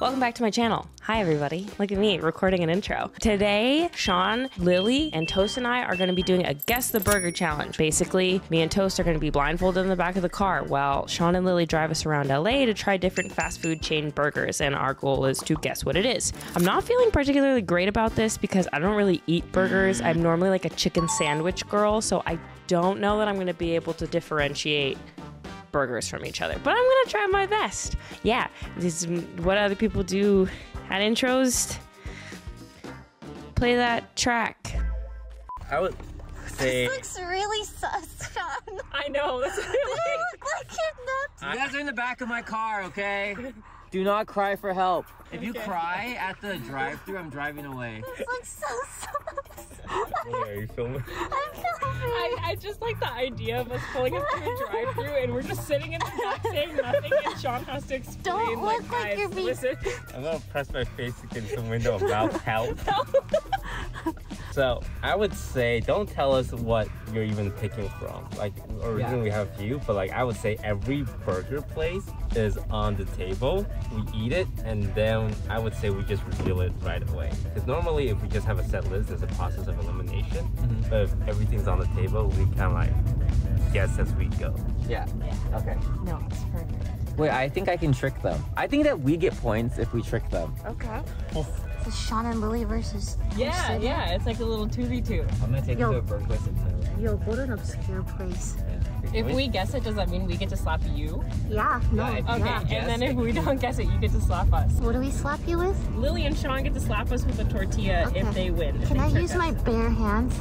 Welcome back to my channel. Hi, everybody. Look at me recording an intro. Today, Sean, Lily, and Toast and I are going to be doing a Guess the Burger challenge. Basically, me and Toast are going to be blindfolded in the back of the car while Sean and Lily drive us around LA to try different fast food chain burgers, and our goal is to guess what it is. I'm not feeling particularly great about this because I don't really eat burgers. I'm normally like a chicken sandwich girl, so I don't know that I'm going to be able to differentiate burgers from each other, but I'm gonna try my best. Yeah, this is what other people do at intros. Play that track. I would say looks really sus, Sean. I know. That's You look like you're nuts. You guys are in the back of my car, okay? Do not cry for help. If you cry at the drive-through, I'm driving away. This looks so sus. Wait, are you filming? I'm filming. I, I just like the idea of us pulling up to a drive-through and we're just sitting in the back saying nothing, and Sean has to explain. Don't like, look like guys, you're being- listen. I'm gonna press my face against the window about help. so I would say, don't tell us what you're even picking from. Like originally we have a few, but like I would say every burger place is on the table. We eat it, and then I would say we just reveal it right away. Because normally, if we just have a set list, there's a process of elimination. Mm-hmm. But if everything's on the table, we kind of like guess as we go. Yeah. Okay. No, it's perfect. Wait, I think I can trick them. I think that we get points if we trick them. Okay. This is Sean and Lily versus. Yeah, yeah, it's like a little 2v2. I'm gonna take Yo. you to a burger place and tell Yo, go to an obscure place. If we guess it, does that mean we get to slap you? Yeah, no. Yeah, Okay, yeah. guess and then if we don't guess it, you get to slap us. What do we slap you with? Lily and Sean get to slap us with a tortilla Okay. if they win. if Can they I use us. my bare hands?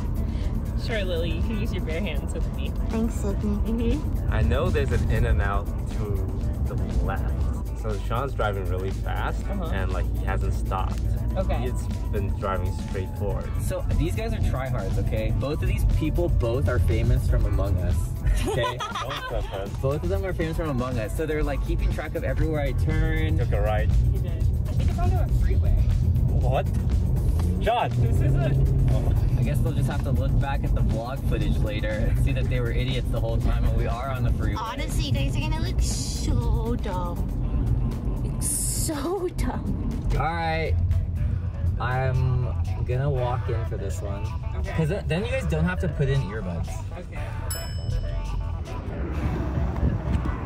Sure, Lily, you can use your bare hands with me. Thanks, Sydney. Mm-hmm. I know there's an in and out to the left. So Sean's driving really fast Uh-huh. and like he hasn't stopped. Okay. He's been driving straight forward. So these guys are tryhards, okay? Both of these people both are famous from Among Us. Okay? Don't stop us. both of them are famous from Among Us. So they're like keeping track of everywhere I turn. Took a right. You did. I think it's onto a freeway. What? Sean! This is a. I guess they'll just have to look back at the vlog footage later and see that they were idiots the whole time and we are on the freeway. Honestly, you guys are gonna look so dumb. Like, so dumb. Alright. I'm gonna walk in for this one. Because then you guys don't have to put in earbuds. Okay.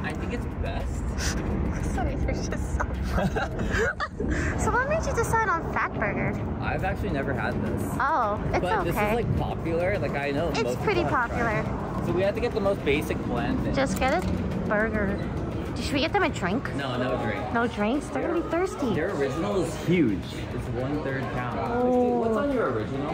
I think it's best. Sorry, there's just so So what made you decide on Fat Burger? I've actually never had this. Oh, it's but this is like popular. Like I know It's most pretty people have tried popular. So we had to get the most basic blend. Just get a burger. Should we get them a drink? no, no drink. No drinks? They're gonna be thirsty. Their original is huge. It's one third pound. Oh. What's on your original?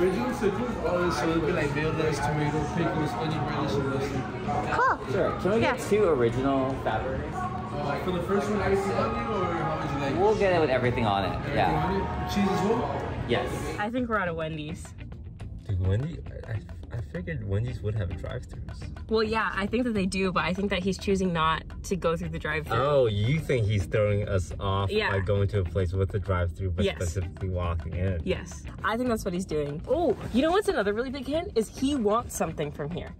Original citrus, or so it'll be like mayonnaise, tomato, pickles, onion relish, and mustard. Cool. Sure. Can we Yeah. get two original fat burgers? Uh, for the first one, everything onion, or how would you like? We'll get it with everything on it. Everything Yeah. on it? Cheese as well? Yes. I think we're out of Wendy's. Dude, Wendy, I, I figured Wendy's would have drive-thrus. Well, yeah, I think that they do, but I think that he's choosing not to go through the drive-through. Oh, you think he's throwing us off Yeah. by going to a place with a drive-through, but Yes. specifically walking in? Yes, I think that's what he's doing. Oh, you know what's another really big hint? Is he wants something from here.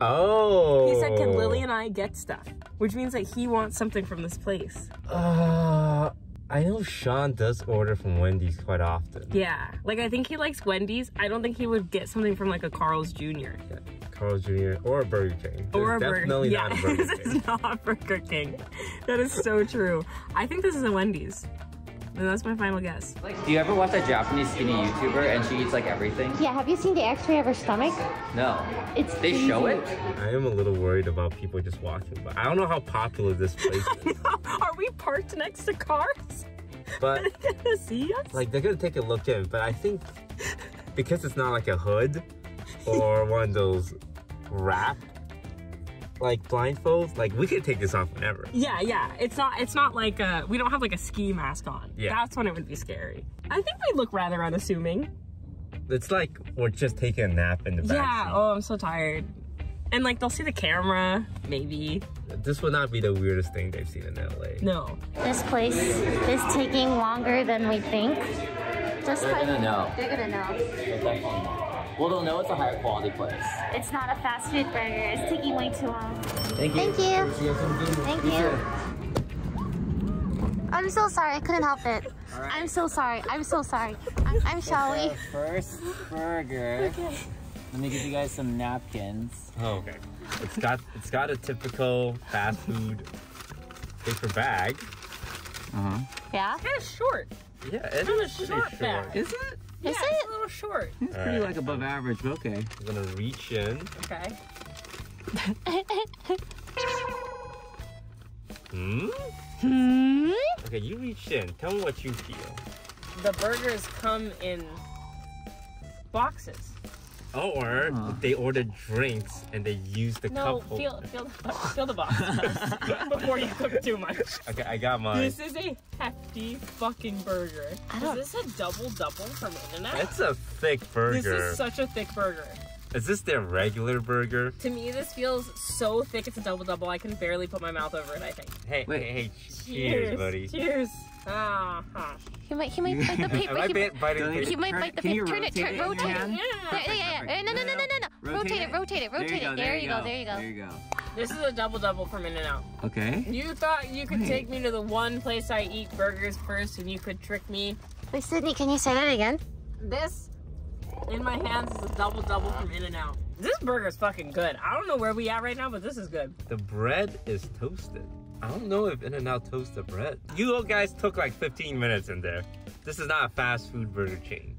Oh. He said, "Can Lily and I get stuff?" Which means that he wants something from this place. Uh, I know Sean does order from Wendy's quite often. Yeah, like I think he likes Wendy's. I don't think he would get something from like a Carl's Jr. Yeah, Carl Jr. or a Burger King. or a definitely Yeah, not a Burger this is not Burger King. That is so true. I think this is a Wendy's, that's my final guess. Like, do you ever watch that Japanese skinny YouTuber and she eats like everything? Yeah, have you seen the x-ray of her stomach? No. It's They show it? I am a little worried about people just walking by. I don't know how popular this place is, Are we parked next to cars? but Gonna see us? like they're gonna take a look in. But I think because it's not like a hood or one of those wrap like blindfolds, like we could take this off whenever. Yeah, yeah. It's not. It's not like uh we don't have like a ski mask on. Yeah. That's when it would be scary. I think we look rather unassuming. It's like we're just taking a nap in the back. Yeah. seat. Oh, I'm so tired. And like they'll see the camera, maybe. This would not be the weirdest thing they've seen in LA. No. This place is taking longer than we think. Just They're like gonna know. they're gonna know. They'll definitely know. Well, they'll know it's a higher quality place. It's not a fast food burger. It's taking way too long. Thank you. Thank you. See you. Thank You you. I'm so sorry. I couldn't help it. I'm so sorry. I'm so sorry. I'm, I'm Shelly. First burger. okay. Let me give you guys some napkins. Oh, okay. It's got it's got a typical fast food paper bag. Uh-huh. Yeah? Kind of short. Yeah, it Kinda is pretty short short. bag. Is it? Yeah, Is it's it? a little short. It's pretty Alright. like above average, but okay. I'm gonna reach in. Okay. Hmm? Hmm? Okay, you reach in. Tell me what you feel. The burgers come in boxes. Or Huh. they ordered drinks and they used the No, cup holder. feel, feel, the, feel the box before you cook too much. Okay, I got mine. This is a hefty fucking burger. I Is this a double double from In-N-Out? It's a thick burger. This is such a thick burger. Is this their regular burger? To me, this feels so thick. It's a double double. I can barely put my mouth over it. I think. Hey, Wait. hey, hey, cheers, buddy. Cheers. Ah, huh. He might, he might bite the paper. I he, bit- biting Don't paper? he might bite the can you paper. Turn it, turn, it in your rotate it. Yeah, yeah, yeah. yeah. No, no, no, no, no, no. Rotate it, rotate it, rotate it. There you go, there you go. There you go. This is a double double from In-N-Out. Okay. You thought you could Wait. take me to the one place I eat burgers first, and you could trick me. Wait, Sydney, can you say that again? This in my hands is a double double from In-N-Out. This burger is fucking good. I don't know where we at right now, but this is good. The bread is toasted. I don't know if In-N-Out toasts the bread. You guys took like 15 minutes in there. This is not a fast food burger chain.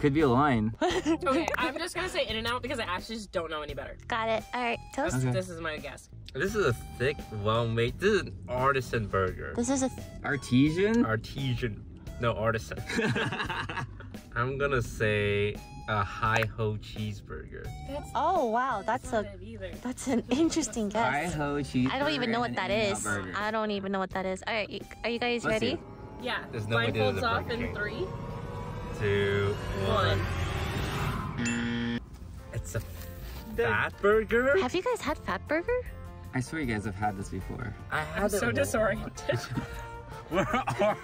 Could be a line. Okay, I'm just gonna say In-N-Out because I actually just don't know any better. Got it. All right, toast. Okay. This is my guess. This is a thick, well-made. This is an artisan burger. This is a. Artesian? Artesian, no artisan. I'm gonna say a high ho cheeseburger. That's Oh wow, that's not a. That's an interesting guess. Hi-ho cheese. I don't even know what that is. Burger. I don't even know what that is. All right, are you guys Let's ready? see. Yeah. There's no way this Blindfolds off in chain. three, Two, one. one. It's a fat burger. Have you guys had Fat Burger? I swear you guys have had this before. I I'm so disoriented. Where are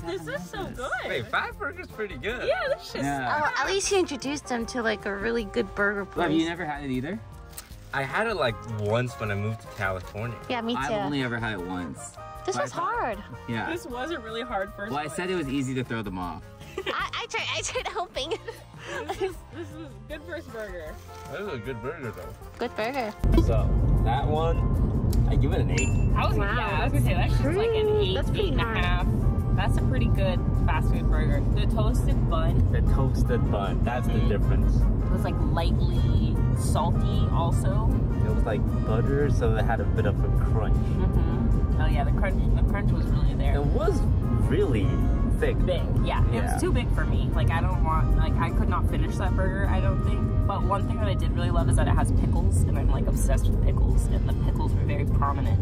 this is so good. Wait, fat burger's pretty good. Yeah, this shit's Yeah. Oh, at least you introduced them to like a really good burger Have you never had it either? I had it like once when I moved to California. Yeah, me too. I've only ever had it once. This was thought- hard. Yeah. This wasn't really hard first. Well, I one. said it was easy to throw them off. I, I tried. I tried helping. This is, this is good first burger. That was a good burger though. good burger. So that one, I give it an eight. I was, Wow, yeah, I was gonna say that's just like an pretty- eight, that's eight pretty and a half. That's a pretty good fast food burger. The toasted bun The toasted bun, that's the difference. It was like lightly salty also. It was like butter, so it had a bit of a crunch. Mm-hmm. Oh yeah, the crunch, the crunch was really there. It was really thick. big. Yeah, it was too big for me. Like I don't want like I could not finish that burger, I don't think. But one thing that I did really love is that it has pickles and I'm like obsessed with pickles and the pickles were very prominent.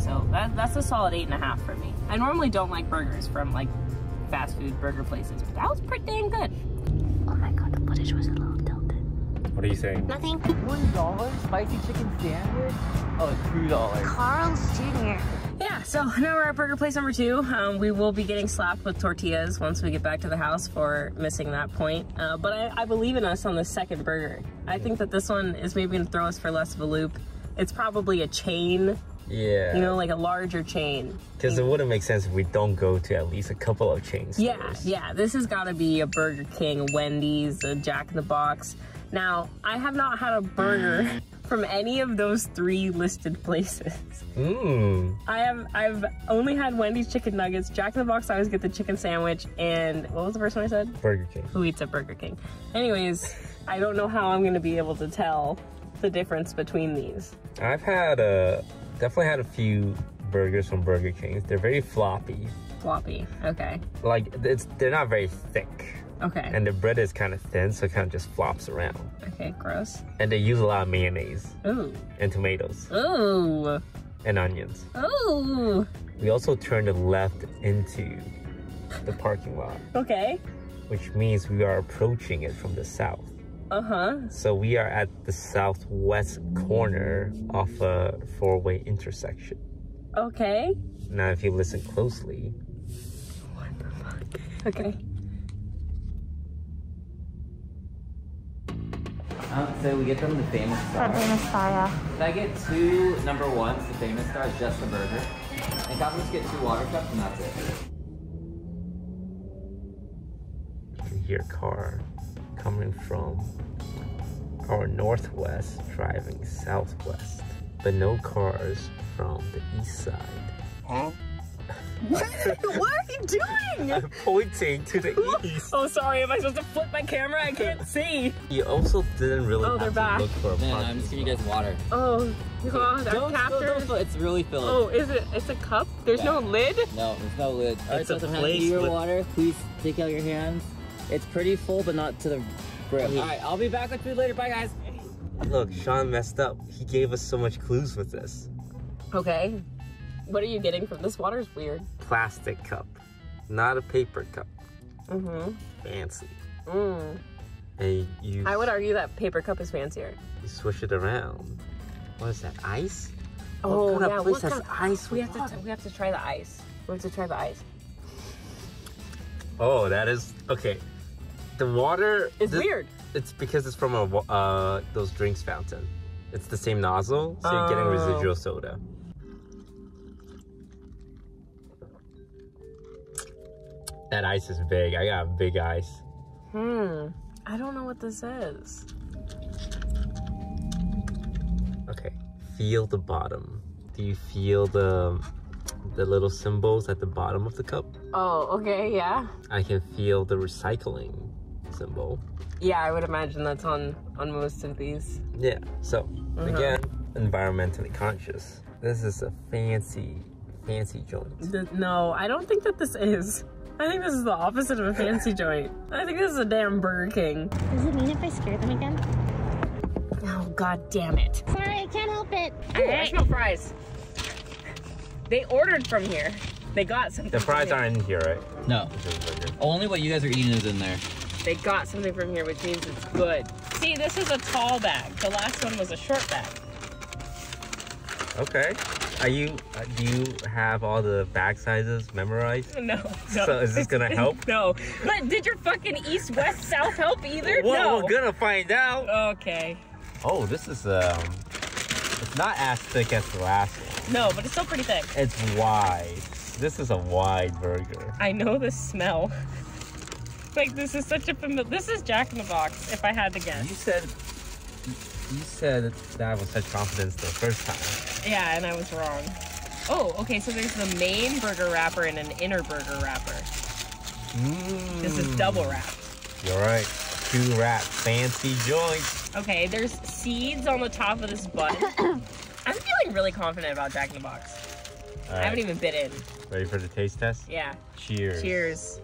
So that, that's a solid eight and a half for me. I normally don't like burgers from like fast food burger places, but that was pretty dang good. Oh my god, the footage was a little tilted. What are you saying? Nothing. One dollar spicy chicken sandwich? Oh, two dollars. Carl's Jr. Yeah, so now we're at burger place number two. Um, we will be getting slapped with tortillas once we get back to the house for missing that point. Uh, but I, I believe in us on the second burger. I think that this one is maybe gonna throw us for less of a loop. It's probably a chain, Yeah. you know, like a larger chain. because it wouldn't make sense if we don't go to at least a couple of chains. Yeah, yeah. This has got to be a Burger King, a Wendy's, a Jack in the Box. Now, I have not had a burger from any of those three listed places. Mmm. I have I've only had Wendy's chicken nuggets, Jack in the Box. I always get the chicken sandwich, and what was the first one I said? Burger King. Who eats at Burger King? Anyways, I don't know how I'm gonna be able to tell the difference between these. I've had uh definitely had a few burgers from Burger King. They're very floppy. Floppy. Okay. Like it's they're not very thick. Okay. And the bread is kind of thin, so it kind of just flops around. okay. Gross. And they use a lot of mayonnaise Ooh. and tomatoes Ooh. and onions. Ooh. We also turned left into the parking lot, Okay. which means we are approaching it from the south. Uh huh. So we are at the southwest corner of a four-way intersection. Okay. Now, if you listen closely, What the fuck? Okay. Um, so we get them the famous star. Famous star, yeah. If I get two number ones, the famous star, just the burger. And Calvin just get two water cups and that's it. You can hear a car coming from our northwest driving southwest, but no cars from the east side. What are you doing? I'm pointing to the east. Oh, sorry. Am I supposed to flip my camera? I can't see. You also didn't really Oh, have they're to back. look for a Then parking I'm just giving you guys water. Oh, God. Don't, Our spill, don't captors. spill. It's really filled. Oh, is it? It's a cup? There's no lid? No, there's no lid. Alright, It's so a some hands place your with- water. Please take out your hands. It's pretty full, but not to the brim. Alright, I'll be back with food later. Bye, guys. Look, Sean messed up. He gave us so much clues with this. Okay. What are you getting from this water? Is weird. Plastic cup, not a paper cup. Mm-hmm. Fancy. Mm. And you, I would argue that paper cup is fancier. you swish it around. What is that? Ice? Oh, what kind yeah. of place what has kind- ice We have to. water? We have to try the ice. We have to try the ice. Oh, that is okay. The water is weird. It's because it's from a uh those drinks fountain. It's the same nozzle, so you're getting Oh. residual soda. That ice is big. I got big ice. Hmm. I don't know what this is. Okay. Feel the bottom. Do you feel the the little symbols at the bottom of the cup? Oh, okay, yeah. I can feel the recycling symbol. Yeah, I would imagine that's on on most of these. Yeah. So Uh-huh. again, environmentally conscious. This is a fancy, fancy joint. Th- no, I don't think that this is. I think this is the opposite of a fancy joint. I think this is a damn Burger King. Does it mean if I scare them again? Oh god damn it. Sorry, I can't help it. Ooh, I smell fries. They ordered from here. They got something. The from fries here. aren't in here, right? No. This is burger. Only what you guys are eating is in there. They got something from here, which means it's good. See, this is a tall bag. The last one was a short bag. Okay. Are you? Uh, do you have all the bag sizes memorized? No. no. So is this gonna help? no. But did your fucking east, west, south help either? Well, no. we're gonna find out. Okay. Oh, this is um. It's not as thick as the last one. No, but it's still pretty thick. It's wide. This is a wide burger. I know the smell. like this is such a familiar. This is Jack in the Box. If I had to guess. You said. You said that with such confidence the first time. Yeah, and I was wrong. Oh, okay. So there's the main burger wrapper and an inner burger wrapper. Mm, This is double wrapped. You're right. Two wrap fancy joints. Okay, there's seeds on the top of this bun. I'm feeling really confident about Jack in the Box. All I haven't even bit in. ready for the taste test? Yeah. Cheers. Cheers.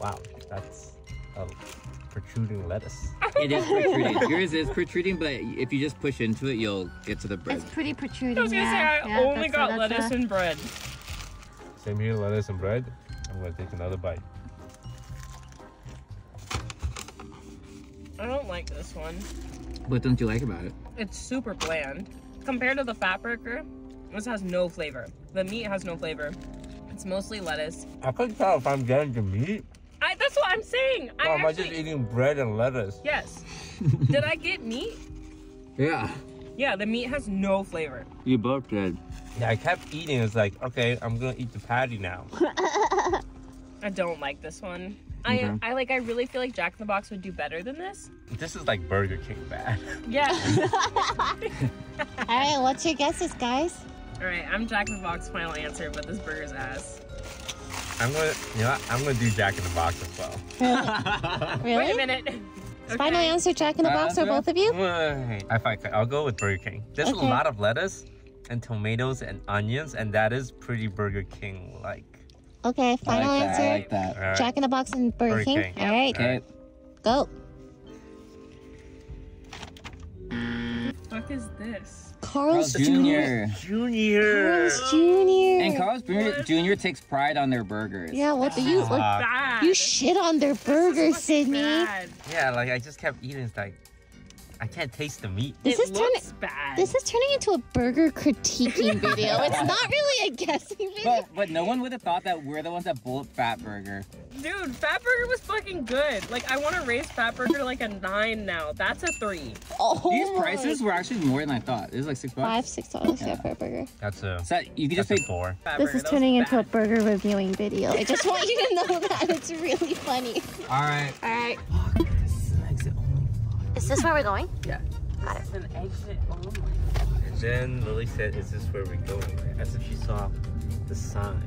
Wow, that's a protruding lettuce. It is protruding. Yours is protruding, but if you just push into it, you'll get to the bread. It's pretty protruding. I was gonna yeah. say I Yeah, only that's a- got that's lettuce a- and bread. Same here, lettuce and bread. I'm gonna take another bite. I don't like this one. What don't you like about it? It's super bland. Compared to the fat burger, this has no flavor. The meat has no flavor. It's mostly lettuce. I couldn't tell if I'm getting the meat I, that's what I'm saying. or I am I just eating bread and lettuce. yes. Did I get meat? Yeah. Yeah, the meat has no flavor. You both did. Yeah, I kept eating. It's like, okay, I'm gonna eat the patty now. I don't like this one. I, I like. I really feel like Jack in the Box would do better than this. this is like Burger King bad. Yeah. All right, what's your guesses, guys? All right, I'm Jack in the Box. Final answer, but this burger's ass. I'm gonna, you know, what? I'm gonna do Jack in the Box as well. Really? Wait a minute. Final answer, Jack in the Final Box, or uh, both of you? Wait, if I, could- I'll go with Burger King. There's Okay. a lot of lettuce and tomatoes and onions, and that is pretty Burger King like. Okay, final I like answer. that. I like that. All right. Jack in the Box and Burger, Burger King. King. All right, Okay. go. What is this? Carl's Carl's Jr. Jr. Carl's Jr. And Carl's Jr. Jr. takes pride on their burgers. Yeah, what the you like? Bad. You shit on their burgers, Sydney. Bad. yeah, like I just kept eating. It's like I can't taste the meat. This it is turning. looks bad. This is turning into a burger critiquing video. It's not really a guessing video. But but no one would have thought that we're the ones that blew up Fat Burger. Dude, Fat Burger was fucking good. Like, I want to raise Fat Burger to like a nine now. That's a three. oh, These prices were actually more than I thought. It was like six bucks. Five, six dollars yeah. for a burger. That's a So you could just pay four. Fat This Burger, is turning was into a burger reviewing video. I just want you to know that it's really funny. All right. All right. Is this where we're going? Yeah. It's an exit only. And then Lily said, "Is this where we're going?" As if she saw the sign.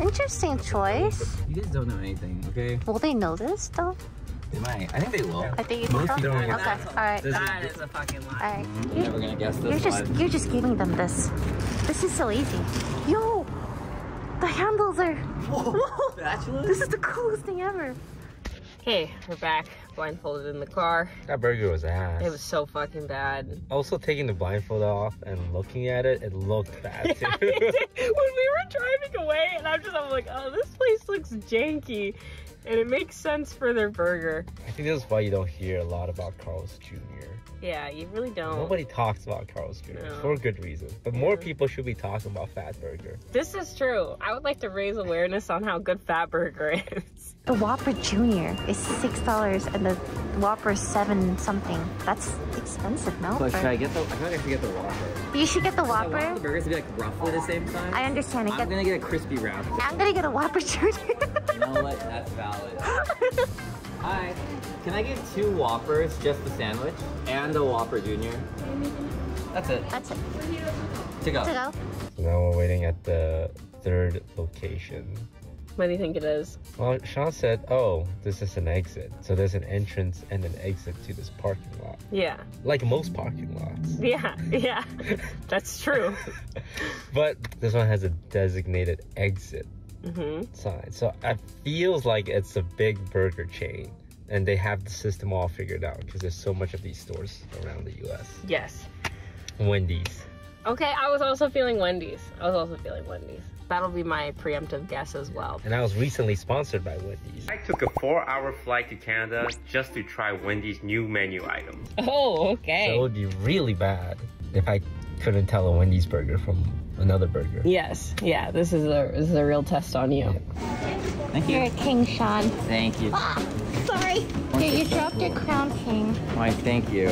Interesting choice. You guys don't know anything, okay? Will they know this though? They might. I think they will. I think you Most think so. don't Okay. get All right. This is- That is a fucking lie. right. I'm You, never gonna guess you're just one. you're just giving them this. This is so easy. Yo, the handles are. Whoa. Actually? This is the coolest thing ever. Okay, we're back, blindfolded in the car. That burger was ass. It was so fucking bad. Also, taking the blindfold off and looking at it, it looked bad too. when we were driving away, and I'm just, I'm like, oh, this place looks janky. And it makes sense for their burger. I think that's why you don't hear a lot about Carl's Jr. Yeah, you really don't. Nobody talks about Carl's Jr. No. for good reason. But more people should be talking about Fat Burger. This is true. I would like to raise awareness on how good Fat Burger is. The Whopper Junior is six dollars, and the Whopper is seven something. That's expensive, no? But should I get the? I feel like I should get the Whopper. You should get the I want the burgers to be like roughly the same size. I understand. I I'm gonna get a crispy wrap. I'm gonna get a Whopper Junior. You know what? That's valid. Hi. Can I get two Whoppers, just the sandwich, and the Whopper Junior? That's it. That's it. To go. To go. So now we're waiting at the third location. What do you think it is? Well, Sean said, oh, this is an exit. So there's an entrance and an exit to this parking lot. Yeah. Like most parking lots. Yeah, yeah. That's true. But this one has a designated exit hmm sign. So it feels like it's a big burger chain. And they have the system all figured out because there's so much of these stores around the US. Yes. Wendy's. Okay, I was also feeling Wendy's. I was also feeling Wendy's. That'll be my preemptive guess as well. And I was recently sponsored by Wendy's. I took a four hour flight to Canada just to try Wendy's new menu items. Oh, So it okay. would be really bad if I couldn't tell a Wendy's burger from another burger. Yes, yeah, this is a this is a real test on you. Thank you. You're a king, Sean. Thank you. Ah, sorry. Here, you dropped your crown, king. Why, thank you.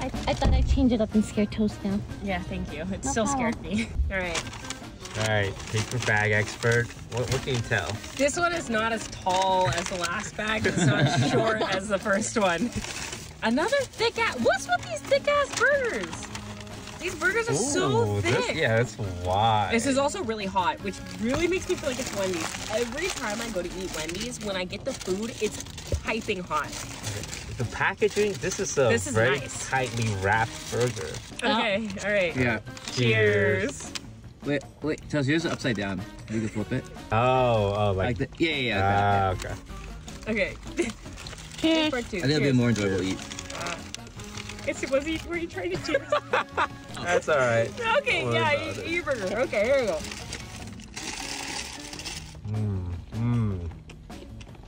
I, I thought I'd change it up and scare Toast now. Yeah, thank you. It No still problem. scared me. All right. All right, paper bag expert. What, what can you tell? This one is not as tall as the last bag. It's not as short as the first one. Another thick ass. What's with these thick ass burgers? These burgers are so thick. This, yeah, that's why. This is also really hot, which really makes me feel like it's Wendy's. Every time I go to eat Wendy's, when I get the food, it's piping hot. the packaging. This is a This is very nice. tightly wrapped burger. Okay, all right. Yeah. Cheers. Wait, wait. Tell yours is upside down. You can flip it. Oh, oh, Like like. the, yeah, yeah, yeah. Ah, okay. Okay. Cheers. Part two. I think it'll be Cheers. more enjoyable to eat. It's, was he, were you trying to cheers? That's all right. okay, Don't yeah, about eat, your burger. Okay, here we go. Mmm, mmm.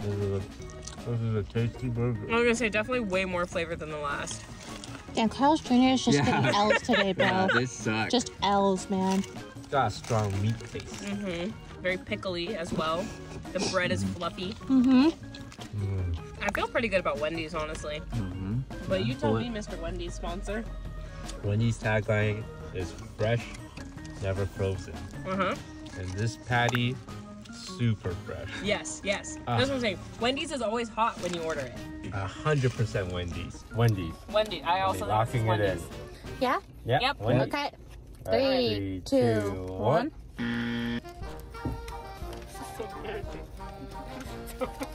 This is a, this is a tasty burger. I was gonna say definitely way more flavor than the last. Damn, Carl's Jr. is just Yeah. getting L's today, bro. Yeah, this sucks. Just L's, man. Got a strong meat taste. Mm-hmm. Very pickly as well. The bread is fluffy. Mm-hmm. Mm. I feel pretty good about Wendy's, honestly. Mhm. But you tell me, Mr. Wendy's sponsor. Wendy's tagline is fresh, never frozen. Uh huh. And this patty, super fresh. Yes, yes. Ah. That's what I'm saying. Wendy's is always hot when you order it. A hundred percent Wendy's. Wendy's. Wendy, I also Wendy, think locking it in. Wendy's. Yeah? Yeah. Yep. Wendy's. Okay. All right, Three, two, one.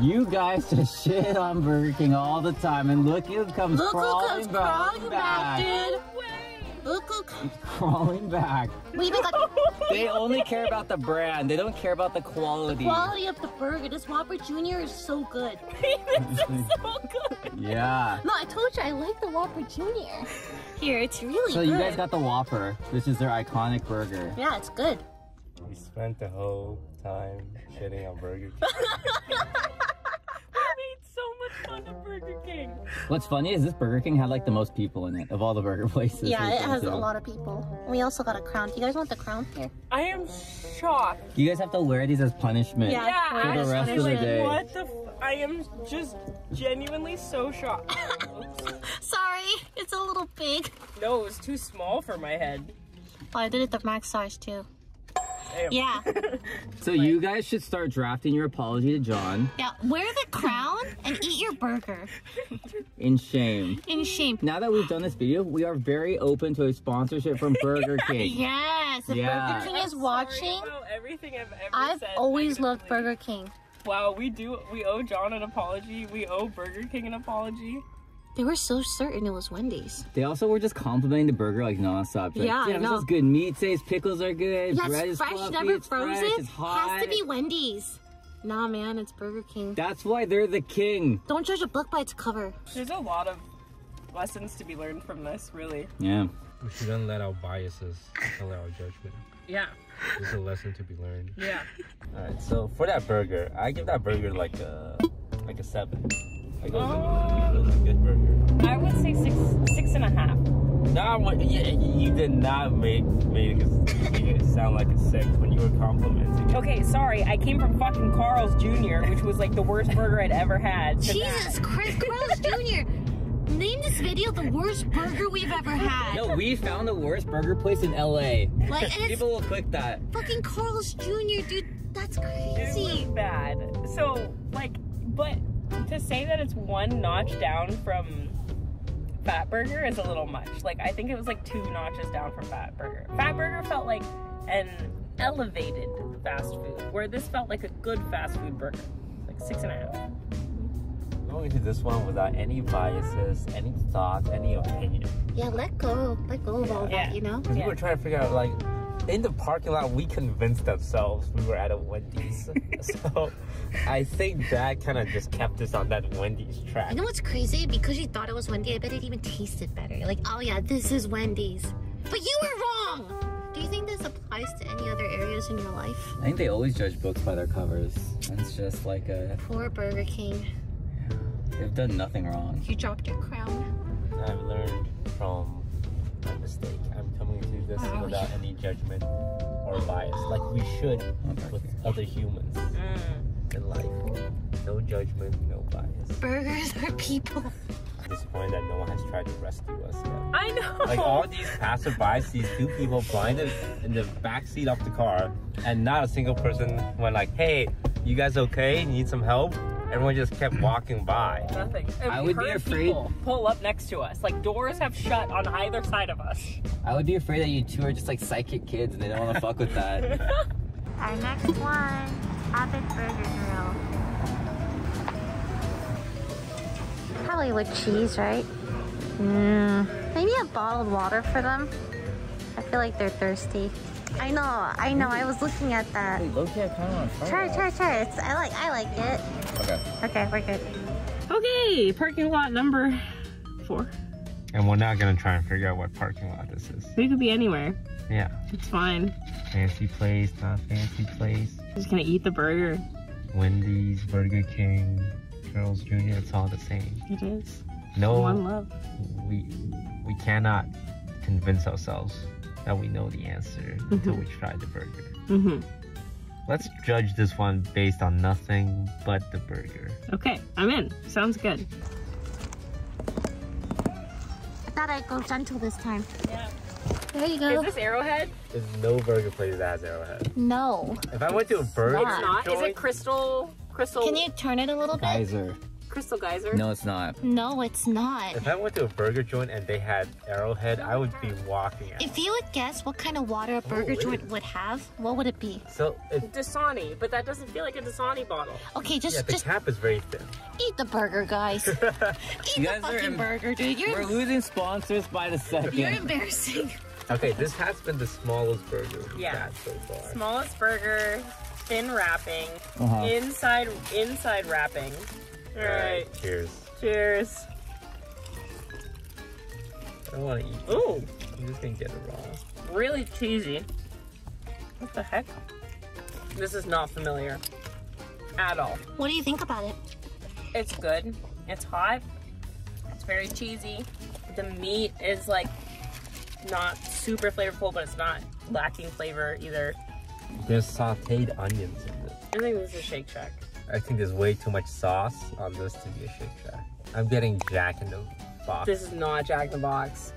You guys just shit on Burger King all the time, and look who comes Look who crawling comes back. crawling back, dude. Look who Crawling back. We even got They only care about the brand. They don't care about the quality. The quality of the burger. This Whopper Jr. is so good. this is so good. Yeah. No, I told you I like the Whopper Jr. Here, it's really So good. you guys got the Whopper. This is their iconic burger. Yeah, it's good. We spent the whole time shitting on Burger King. We made so much fun of Burger King. What's funny is this Burger King had like the most people in it of all the burger places. Yeah, it has to. a lot of people. We also got a crown. Do you guys want the crown here? I am shocked. You guys have to wear these as punishment. Yeah. Yeah, For the I- rest of the day. What the? F- I am just genuinely so shocked. Sorry, it's a little big. no, it was too small for my head. Oh, I did it the max size too. Damn. Yeah. So you guys should start drafting your apology to John Yeah, wear the crown and eat your burger. in shame. In shame. Now that we've done this video, we are very open to a sponsorship from Burger King. Yes, if Yeah. Burger King is watching, everything I've ever I've said always loved. Burger King. Wow, we do. We owe John an apology. We owe Burger King an apology. They were so certain it was Wendy's. They also were just complimenting the burger like nonstop. Like, Yeah, I Damn, this know. is good. Meat says pickles are good. Yeah, bread is fresh, fluffy, never it's fresh, frozen. it's hot. Has to be Wendy's. Nah, man, it's Burger King. That's why they're the king. Don't judge a book by its cover. There's a lot of lessons to be learned from this, really. Yeah. We shouldn't let our biases color our judgment. Yeah. There's a lesson to be learned. Yeah. All right, so for that burger, I give that burger like a like a seven. Like it was, a, a good burger. I would say six, six and a half. Nah, what- yeah, you did not make make it, sound like a six when you were complimenting. it. Okay, sorry. I came from fucking Carl's Jr., which was like the worst burger I'd ever had. Jesus that. Christ, Carlos Jr. Name this video the worst burger we've ever had. No, we found the worst burger place in LA. Like, and People will click that. fucking Carl's Jr., dude. That's crazy. It crazy. was bad. So, like, but to say that it's one notch down from Fat Burger is a little much. Like, I think it was like two notches down from Fat Burger. Fat Burger felt like an elevated fast food, where this felt like a good fast food burger. Like six and a half. Going into this one without any biases, any thoughts, any opinion. Yeah, let go. Let go of all Yeah. that, you know? Because Yeah. we were trying to figure out, like, in the parking lot, we convinced ourselves we were at a Wendy's. so I think that kind of just kept us on that Wendy's track. You know what's crazy? Because you thought it was Wendy, I bet it even tasted better. Like, oh yeah, this is Wendy's. But you were wrong! Do you think this applies to any other areas in your life? I think they always judge books by their covers. It's just like a, Poor Burger King. they've done nothing wrong. You dropped your crown. I've learned from my mistake. I'm coming to this Oh, without any judgment or bias, like we should with other humans Mm. In life. No judgment, no bias. Burgers are people. Disappointed that no one has tried to rescue us yet. I know. Like all these passerbys, these two people blinded in the back seat of the car, and not a single person went like, "Hey, you guys okay? Need some help?" Everyone just kept walking by. Nothing. And I would be afraid- Pull up next to us. Like doors have shut on either side of us. I would be afraid that you two are just like psychic kids and they don't want to fuck with that. Our next one, Habit Burger Grill. Probably with cheese, right? Mm, maybe a bottled water for them. I feel like they're thirsty. I know, I know. I was looking at that. Loki, I kind of want to Try, try, try. It's, I like, I like it. Okay. Okay, we're good. Okay, parking lot number four. And we're not gonna try and figure out what parking lot this is. We could be anywhere. Yeah, It's fine. fancy place, not fancy place. Just gonna eat the burger. Wendy's, Burger King, Carl's Jr. It's all the same. It is. No, One love. we we cannot convince ourselves that we know the answer until we try the burger. Mm-hmm. Let's judge this one based on nothing but the burger. Okay, I'm in. Sounds good. I thought I'd go gentle this time. Yeah. There you go. Is this Arrowhead? There's no burger place that has Arrowhead. No. If I went to a burger It's not. Is it Crystal? Crystal? Can you turn it a little bit? Geyser. Crystal Geyser? No, it's not. No, it's not. if I went to a burger joint and they had Arrowhead, I would be walking out. If you would guess what kind of water a burger wait. joint would have, what would it be? So if, Dasani, but that doesn't feel like a Dasani bottle. Okay, just yeah, the just cap is very thin. eat the burger, guys. eat You the guys are fucking em- burger, dude. We're You're losing sponsors by the second. you're embarrassing. Okay, this has been the smallest burger we've Yeah. had so far. Smallest burger, thin wrapping, Uh-huh. inside inside wrapping. All right. Cheers. Cheers. I don't want to eat. Oh. I'm just gonna get it raw. really cheesy. What the heck? This is not familiar at all. What do you think about it? It's good. It's hot. It's very cheesy. The meat is like not super flavorful, but it's not lacking flavor either. There's sauteed onions in this. I think this is a Shake Shack. I think there's way too much sauce on this to be a Shake Shack. I'm getting Jack in the Box. This is not Jack in the Box.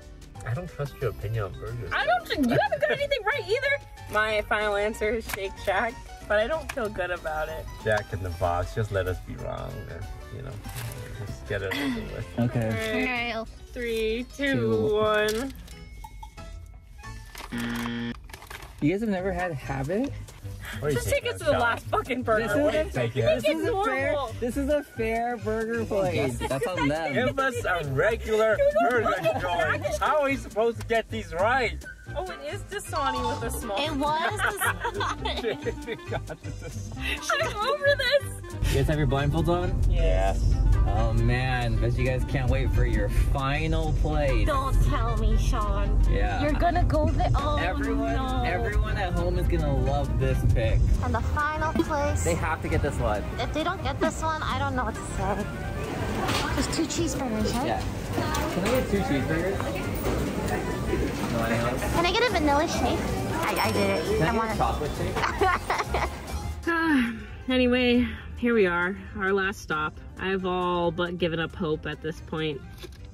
I don't trust your opinion on burgers. I don't. Think you haven't got anything right either. My final answer is Shake Shack, but I don't feel good about it. Jack in the Box. Just let us be wrong. And, you know, just get it over with. Okay. Alright, three, two, one. You guys have never had Habit? Where Just take us to the shot? last fucking burger. This is a- Take it. This it is a fair. This is a fair burger place. That's on them. Give us a regular burger joint. How are we supposed to get these right? Oh, it is Dasani with a small. It was. I'm over this. You guys have your blindfolds on? yes. Oh man, bet you guys can't wait for your final plate. Don't tell me, Sean. Yeah. You're gonna go there. Oh Everyone, no. everyone at home is gonna love this pick. And the final place. They have to get this one. if they don't get this one, I don't know what to say. There's two cheeseburgers, right? Yeah. Can I get two cheeseburgers? No one else? Can I get a vanilla shake? I, I did it. Can I I want a chocolate shake? anyway, here we are, our last stop. I've all but given up hope at this point.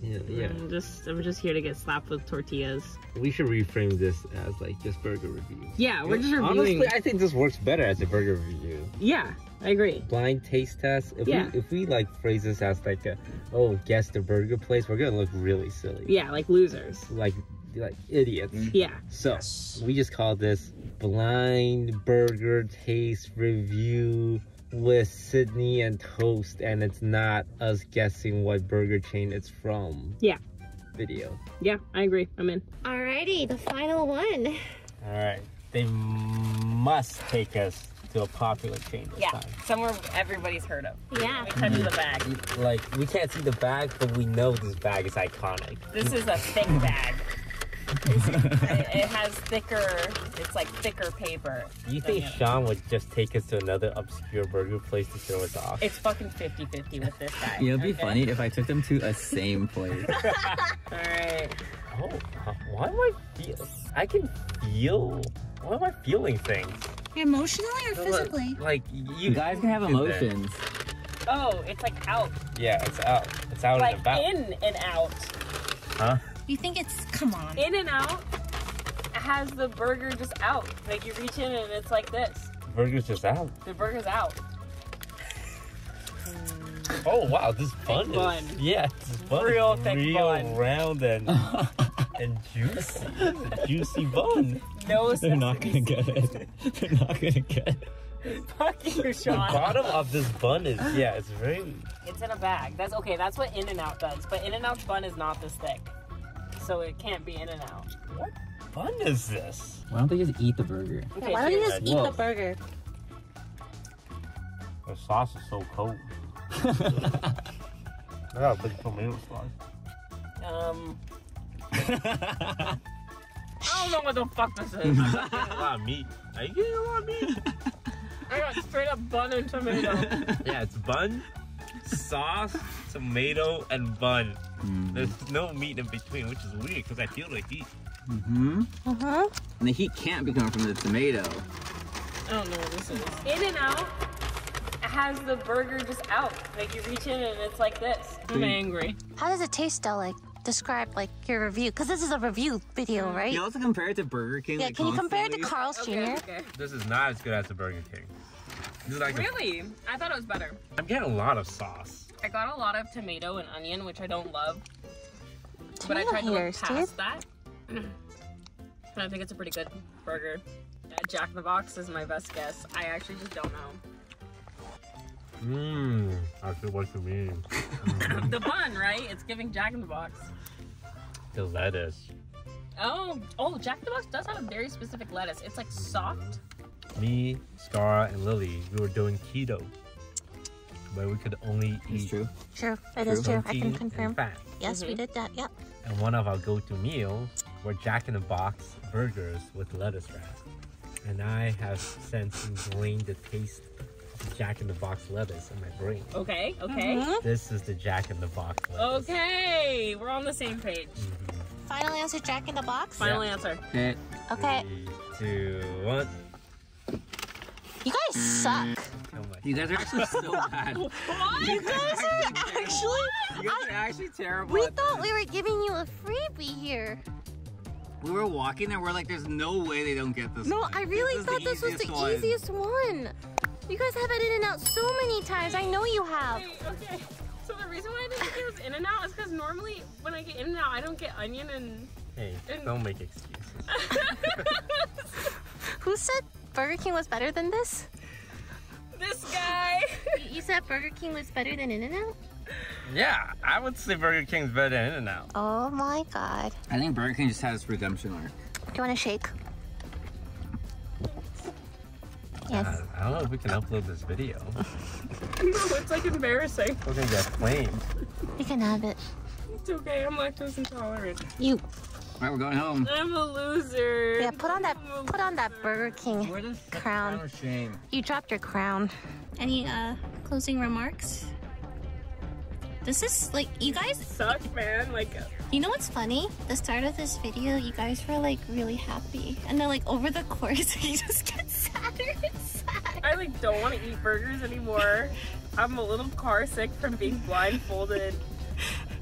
Yeah, yeah. I'm just, I'm just here to get slapped with tortillas. We should reframe this as like just burger reviews. Yeah, we're just reviewing. Honestly, I think this works better as a burger review. yeah, I agree. Blind taste test. If Yeah. we if we like phrase this as like a oh guess the burger place, we're gonna look really silly. Yeah, like losers. Like like idiots. Mm. Yeah. So we just call this blind burger taste review with Sydney and Toast, and it's not us guessing what burger chain it's from. Yeah. Video. Yeah, I agree. I'm in. Alrighty, the final one. All right. They must take us to a popular chain this Yeah, time. somewhere everybody's heard of. Yeah. Let me touch the bag. Like we can't see the bag, but we know this bag is iconic. This is a thick bag. It, it has thicker, it's like thicker paper. Do you think Yeah. Sean would just take us to another obscure burger place to show us off? It's fucking 50 50 with this guy. It'd be okay? funny if I took them to a same place. Alright. Oh, uh, why am I feel? I can feel. Why am I feeling things? Emotionally or physically? Like you You guys can have emotions. Oh, it's like out. Yeah, it's out. It's out Like and about. in and out. Huh? You think it's come on? In and out has the burger just out. Like you reach in and it's like this. Burger's just out. The burger's out. Oh wow, this bun is. bun. Yeah, this bun Real is thick real bun. round and and juicy. It's a juicy bun. No They're not gonna get it. They're not gonna get it. Fuck you, Sean. The bottom of this bun is yeah, it's very. It's in a bag. That's okay. That's what In and Out does. But In and Out's bun is not this thick, so it can't be In and Out. What bun is this? Why don't they just eat the burger? Okay, Why don't you just eat Whoa. the burger? The sauce is so cold. I got a big tomato slice. Um. I don't know what the fuck this is. a lot of meat. Are you getting a lot of meat? I got straight up bun and tomato. yeah, it's bun, sauce, tomato, and bun. There's no meat in between, which is weird because I feel the heat. Mm-hmm. Uh huh. And the heat can't be coming from the tomato. I don't know what this is. In and Out has the burger just out. Like you reach in and it's like this. I'm angry. How does it taste though? Like describe like your review, because this is a review video, right? You also compare it to Burger King. Yeah. like, Can you compare it to? Carl's Okay, Jr.? okay. This is not as good as the Burger King. This is like a- Really? I thought it was better. I'm getting a lot of sauce. I got a lot of tomato and onion, which I don't love. but I Tomato tried to look haters, past that. and I think it's a pretty good burger. Jack in the Box is my best guess. I actually just don't know. Mmm. I feel what you mean. the bun, right? It's giving Jack in the Box. The lettuce. Oh, oh, Jack in the Box does have a very specific lettuce. It's like soft. Me, Scar, and Lily, we were doing keto. Where we could only It's eat true. True. It is true. I can confirm. fat. Yes, we mm-hmm. did that. Yep. And one of our go-to meals were Jack in the Box burgers with lettuce wrap. and I have since ingrained the taste of Jack in the Box lettuce in my brain. Okay, okay. Mm-hmm. This is the Jack in the Box lettuce. Okay, we're on the same page. Mm-hmm. Final answer, Jack in the Box. Final answer. Okay. Okay. Three, two, one. You guys suck. Oh. You guys are actually so bad. You guys are actually. You guys are actually terrible. We thought we were giving you a freebie here. we were walking and we're like, there's no way they don't get this. No, one. I really is thought this was the one. easiest one. You guys have had In and Out so many times. I know you have. Okay, okay. So the reason why I didn't think it was In and Out is because normally when I get In and Out, I don't get onion and. Hey, And- don't make excuses. Who said Burger King was better than this? this guy. You said Burger King was better than In-N-Out? yeah, I would say Burger King's better than In-N-Out. Oh my god. I think Burger King just has redemption arc. Do you want a shake? Yes. Uh, I don't know if we can upload this video. no, it's like embarrassing. We're gonna get flamed. You can have it. It's okay. I'm lactose intolerant. You. All right, we're going home. I'm a loser. Yeah, put on that put on that Burger King Where does crown. of shame? You dropped your crown. Any uh closing remarks? This is like you guys Suck, man. Like, you know what's funny? The start of this video, you guys were like really happy. And then like over the course you just get sadder and sadder. I like don't want to eat burgers anymore. I'm a little car sick from being blindfolded.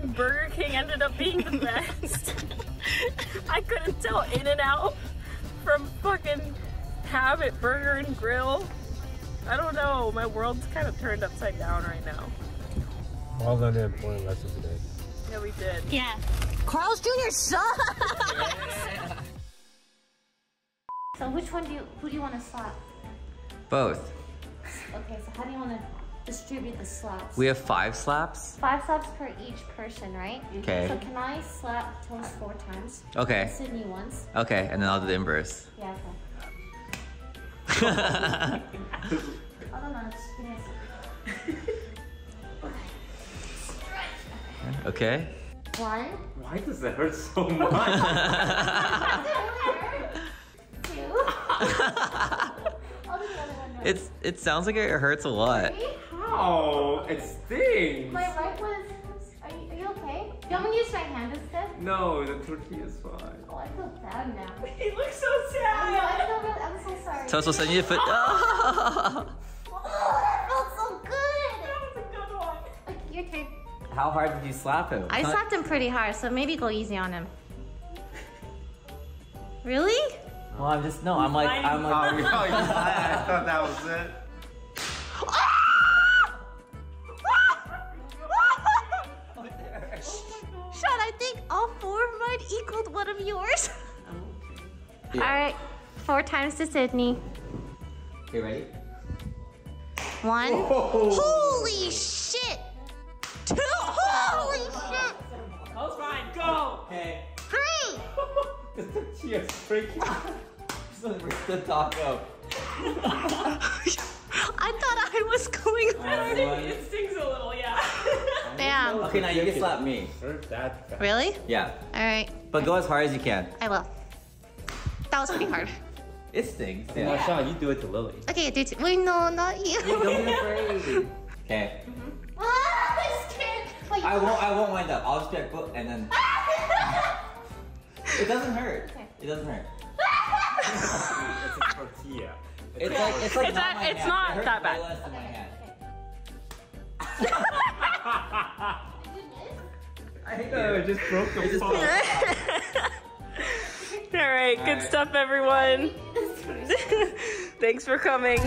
Burger King ended up being the best. I couldn't tell In-N-Out from fucking Habit Burger and Grill. I don't know. My world's kind of turned upside down right now. All learned an important lesson today. Yeah, we did. Yeah. Carl's Jr. sucks! so which one do you who do you want to slap? Both. Okay, so how do you want to distribute the slaps? We have five slaps. Five slaps per each person, right? Okay. So can I slap Toast four times? Okay. Sydney once. Okay, and then I'll do the inverse. Yeah, okay. I don't know, just give me a second. okay. One. Why does it hurt so much? Two. I'll do oh, the other one now. It's it sounds like it hurts a lot. Three. Oh, it stings. My right was. Are you, are you okay? Do you want me to use my hand instead? No, the tortilla is fine. Oh, I feel bad now. He looks so Oh, no, sad. I feel really, I'm so sorry. Toast will send you a foot. Oh, that felt so good. That was a good one. Okay, your turn. How hard did you slap him? I slapped him pretty hard, so maybe go easy on him. Really? Well, I'm just no. I'm like I'm like. Oh, I thought that was it. Ah! Equaled one of yours. Yeah. All right, four times to Sydney. Okay, ready? One. Holy shit! Two. Holy shit! That was fine. Go. Okay. Three. The tortilla's freaking. the taco. I thought I was going. It stings a little, yeah. Damn. Okay, now you can slap me. That. Really? Yeah, All right, but go as hard as you can. I will. That was pretty hard. It stings. Now, Yeah. Sean, you do it to Lily. Okay, do it. Wait, no, not you. Don't be afraid. Okay. Ah, I'm scared. Wait, I won't. I won't wind up. I'll just be like, "Boop," and then it doesn't hurt. Okay. It doesn't hurt. It's a tortilla. It's like it's like It's not not- my it's hand. not It hurts that way bad. less than my hand. I know, it just broke the phone. All right, good right. stuff, everyone. Thanks for coming.